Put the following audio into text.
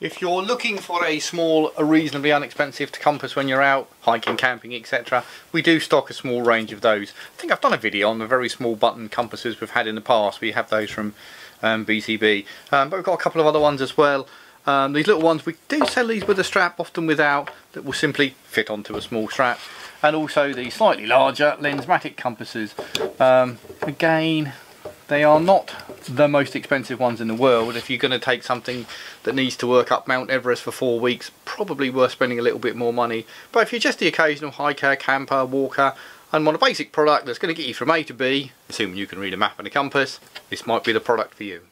If you're looking for a small, a reasonably inexpensive compass when you're out hiking, camping, etc., we do stock a small range of those. I think I've done a video on the very small button compasses we've had in the past. We have those from um, BCB, um, but we've got a couple of other ones as well. Um, these little ones, we do sell these with a strap, often without, that will simply fit onto a small strap. And also the slightly larger Lensmatic compasses. Um, again, they are not the most expensive ones in the world. If you're going to take something that needs to work up Mount Everest for four weeks, probably worth spending a little bit more money. But if you're just the occasional hiker, camper, walker, and want a basic product that's going to get you from A to B, assuming you can read a map and a compass, this might be the product for you.